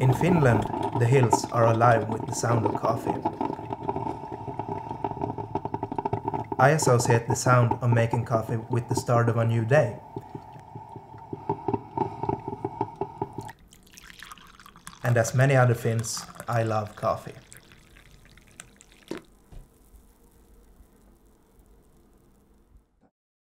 In Finland, the hills are alive with the sound of coffee. I associate the sound of making coffee with the start of a new day. And as many other Finns, I love coffee.